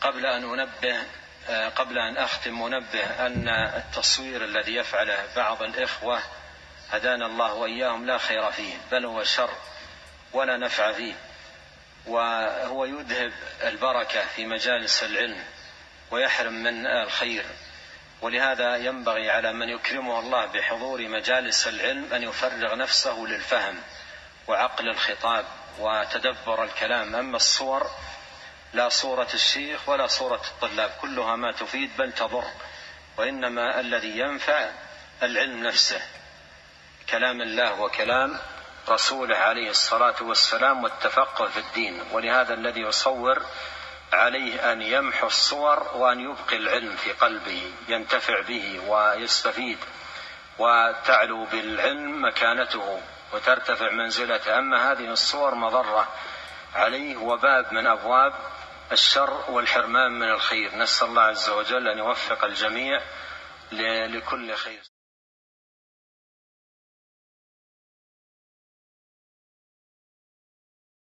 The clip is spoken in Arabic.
قبل أن أنبه قبل أن أختم أنبه أن التصوير الذي يفعله بعض الإخوة هدانا الله وإياهم لا خير فيه بل هو شر ولا نفع فيه. وهو يذهب البركة في مجالس العلم ويحرم من الخير. ولهذا ينبغي على من يكرمه الله بحضور مجالس العلم أن يفرغ نفسه للفهم وعقل الخطاب وتدبر الكلام. أما الصور لا صورة الشيخ ولا صورة الطلاب كلها ما تفيد بل تضر. وإنما الذي ينفع العلم نفسه. كلام الله وكلام رسوله عليه الصلاة والسلام والتفقه في الدين. ولهذا الذي يصور عليه أن يمحو الصور وأن يبقي العلم في قلبه ينتفع به ويستفيد. وتعلو بالعلم مكانته وترتفع منزلته. أما هذه الصور مضرة عليه وباب من أبواب الشر والحرمان من الخير. نسأل الله عز وجل أن يوفق الجميع لكل خير.